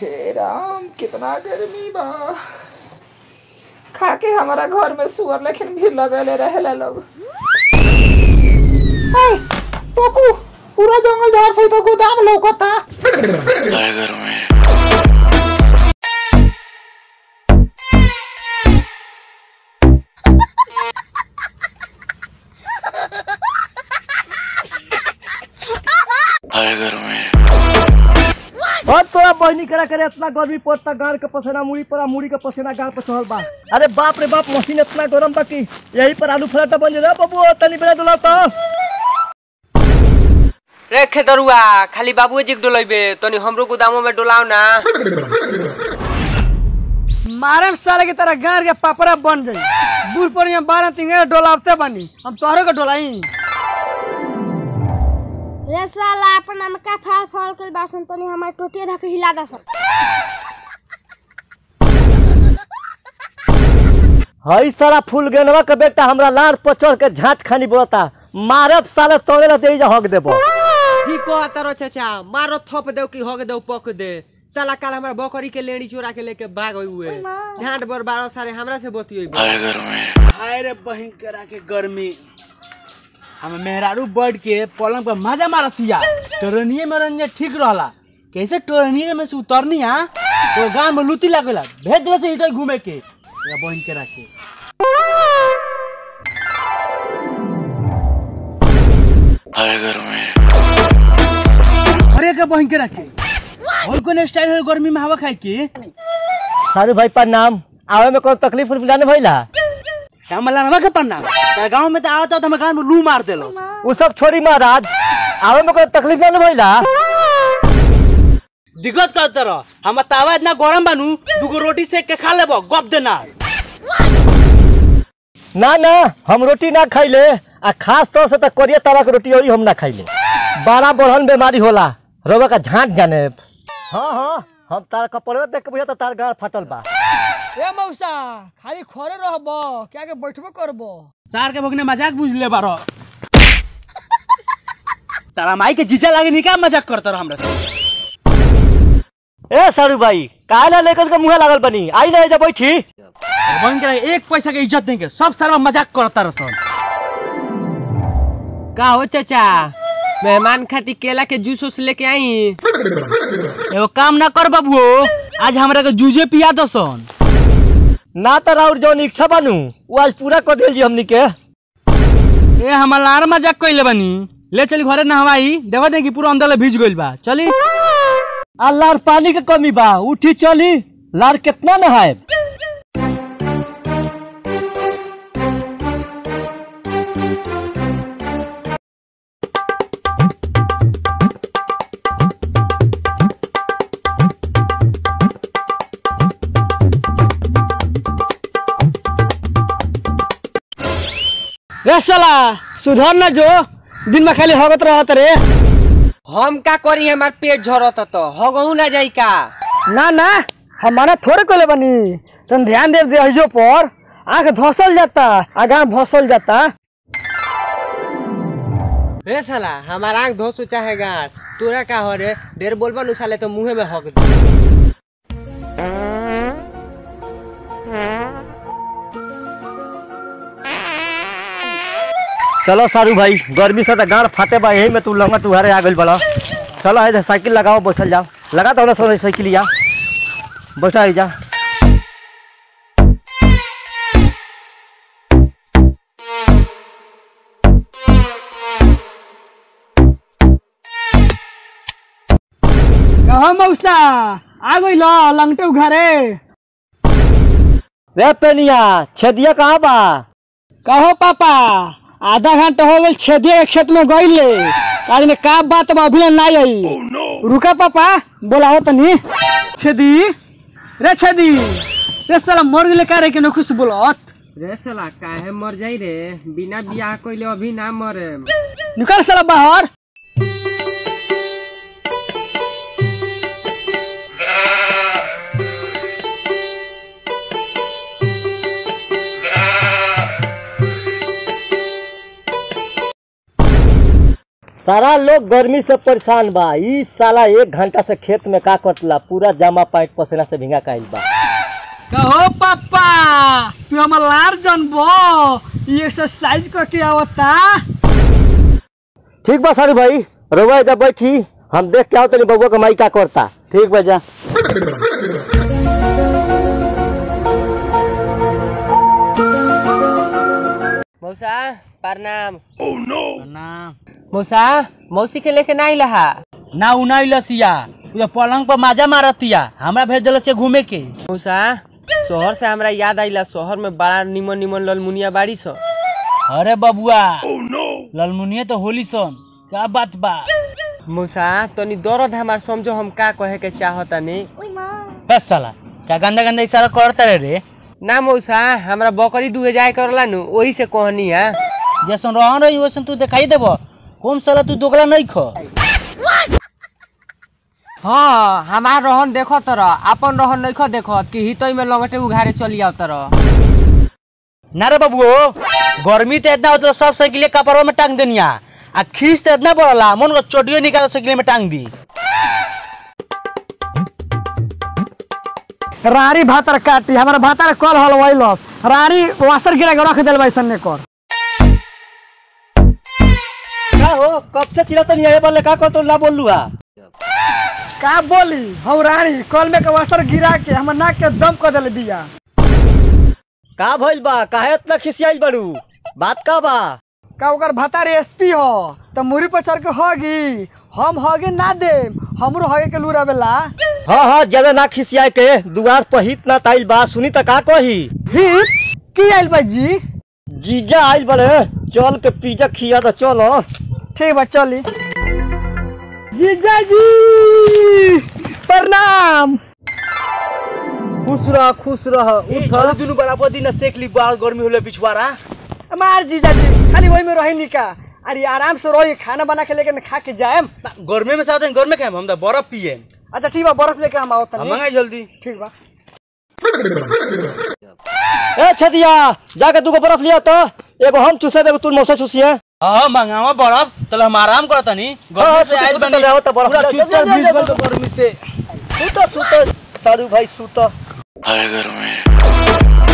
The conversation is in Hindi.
हे राम कितना गर्मी बा। खाके हमारा घर में सुअर लेकिन भी लगले रहेला लोग। हाय टोपू पूरा जंगल झाड़ से तो गोदाम लौकता। और तोरा बहनी करा करे इतना गर्मी पड़ता गाड़ के पसेना मुड़ी पर मुड़ी के पसेना गाड़ पे चढ़ल बा। अरे बाप रे बाप मशीन इतना गरम बा कि यही पर आलू पराठा बन जा बाबू तनी बेला डोला तो। रे खेदरुआ खाली बाबुए जी के डोलेबे तनी हमरो गोदामो में डोलाओ ना। मारन साले की तरह गाड़ के पापड़ा बन जाई। बूढ़ पर बारह तिंगे डोलावते बनी। हम तोहरे के डोलाई। रे साला अपन नमका फाड़ फाड़ के बासन तनी हमार टोटिया धके हिला दा सब हई सारा फूल गेनवा के बेटा हमरा लाड़ पर चढ़ के झाट खानी बोलता। मारब साले तोरे ला दे हक देबो। ठीक कह तारो चाचा? मारो थप दे कि हग दे पक दे। साला काल हमरा बकरी के लेड़ी चोरा के लेके भाग हुए झांट बर बारह सारे हमरा से बतियोई हाय रे बहिन करा के गर्मी। हम मेहरारू बढ़ के पलंग पर मज़ा मारतिया टोरनिए में रंजे ठीक रहला। कैसे टोरनिए में से उतरनी हा? तो गाँव में लुटी लागेला। भेज दिला से इधर घूमे के। या बहिन के में। अरे के बहिन के और कोन स्टाइल है गर्मी में हवा खाए के? सारू भाई प्रणाम आवे में कोई तकलीफ़ उलीफ ना भइला? हमला नवा के पन्ना तेरे गाँव में तो आवता तो हम गाँव में लू मार देलो उ सब छोड़ी महाराज। आवे में कोई तकलीफ़ ना भइला दिक्कत करते रह हम तावा इतना गरम बानू दूगो रोटी सेक के खा लेबो गप देना ना। ना हम रोटी ना खाइले आ खास तौर से तो करिया तवा के रोटी और हम ना खाइले। बड़ा बढ़न बीमारी होला रोगा का झाँक जाने हाँ हाँ हम तार कपड़े देख के बुझा तो तार गाड़ फाटल बा। ए मौसा खाली खरे रहबो क्या के बैठबो करबो? सार के भगने मज़ाक बुझ ले बारो। तारा माई के जीजा लागे निका मज़ाक करता रह हमरा से। ए सारू भाई काहे लेकर के मुँह लागल बनी? आई ना जा बैठी। बन के एक पैसा के इज़्ज़त नहीं के सब सारा मज़ाक करता रह सन। का हो चाचा मेहमान खातिर केला के जूस उस लेके आई? एगो काम ना कर बाबू आज हमरा के जूझे पिया दो सन। ना तो राउर जौन इच्छा बनू वो आज पूरा कर दिल जी हमनी के। ए हमार लार मज़ाक कइले बनी। ले चली घरे नहवाई देवा दे कि पूरा अंदर ले भीज गइल बा। चली। आ लार पानी के कमी बा उठी चली लार कितना नहाए रे साला सुधर ना जो। दिन में खाली हगत रहत रे। हम का करी हमार पेट झरत तो हगहू ना जाई का ना ना हमारा थोड़े कोले बनी। तन ध्यान दे देहियो पर। आँख धसल जाता आगा भसल जाता। रे साला हमार आँख धोसु चाहे तोरा का हो रे ढेर बोलबा नु साले तो मुंहे में हग दे चलो सारू भाई गर्मी से तो गाड़ फाटे बा यही में तू लंगा तुहारे आ गइल बड़ा चलो है साइकिल लगाओ बैठल जाओ लगा दो ना साइकिल या। बैठा है जा। कहो मौसा आ गइल लंगटे उघारे रे पेनिया छेदिया कहाँ बा? कहो पापा आधा घंटा हो गइल छेदिया के खेत में गइले आज में का बात बा अभी ना आई। रुका पापा बोलाओ तनी। छेदी रे छेदी रे साला मर गेले का रे के नखुश बोलत? रे साला काहे मर जाई रे? बिना बियाह कइले अभी ना मरे। निकल साला बाहर। सारा लोग गर्मी से परेशान बा। ई साला एक घंटा से खेत में का कटला पूरा जामा पैंट पसीना से भींगा काइल बा। कहो पापा तू हमर लार जनबो ई एक्सरसाइज क के आवता? ठीक बा सारू भाई रउआ जब बैठी हम देख के आओ तनी बबुआ के माई का करता। ठीक बा जा। मौसा प्रणाम। ना मौसा मौसी के लेके नहीं लहा ना लसिया उ तो पलंग पर माजा मारतिया हमरा भेज दिल से घूमे के मौसा शहर से हमरा याद आइला शहर में बड़ा निमन निमन ललमुनिया बाड़ी स अरे बबुआ ललमुनिया तो होली सन का बात बा मौसा तनी तो दर्द हमार समझो हम का कहे के चाहतनी बस साला क्या गंदा गंदा इशारा करता रे रे ना मौसा हमरा बकरी दुहे जाए करला नु वही से कहनी है जैसन रहन रही वैसन तू दिखाई देब कौन साला तू दोगला नहीं खो। हाँ हमार रहन देखो तर। अपन रहन नहीं खो देखो कि हितई में लंगटे उघारे चली आओ तर। ना रे बबुओ गर्मी तो इतना होता सब साइकिल कपड़ों में टांग देनिया। आ खींच तो इतना पड़ला मन को चोटियो निकाल साइकिल में टांग दी। रानी भातर काटी हमारा भातर कल हलवाइलस रानी वासर गिरा के रख देल बैसन ने कर। कब से चिल्ला तनी आए वाले का कर तो ना बोललू हा? का बोली? हम रानी कल में के वासर गिरा के हमर नाक के दम कर देले बिया। का भइल बा? काहे इतना खिसियाइल बड़ू? बात का बा? का ओकर भातार एसपी हो? त मुरी पर चढ़ के होगी। हम होगे ना दे हमरो होगे के लूरा बेला हाँ हाँ ज़्यादा ना खिसियाए के। दुआर पर हित ना ताइल बा। सुनी त का कही? हित? की आइल बा जी? जीजा आइल बड़े। चल के पिज्जा खिया तो चलो ठीक बा चली जीजा जी प्रणाम। खुश रह खुश रह चलो दुनु बराबर दिन सेक ली बाहर गर्मी होले पिछवारा हमार जीजा जी खाली वही में रही निका अरे आराम से रही खाना बना के लेके खा के जाएम। गर्मी में साथ गर्मी खाएम हम तो बर्फ़ पिए। अच्छा ठीक बा बर्फ़ लेके हम आवत हम मंगाई जल्दी। ठीक बा। ए छदिया जाके दूगो बर्फ़ लिया तो एगो हम चूसे एगो तू मौसा चूसिए। हाँ मंगावा बर्फ़ तले हम आराम करत हनी हाँ, गर्मी से आइल बनी तले आओ तो बर्फ़ पूरा चुतर बन तो गर्मी से सुत सुत सारू भाई सुत हाय घर में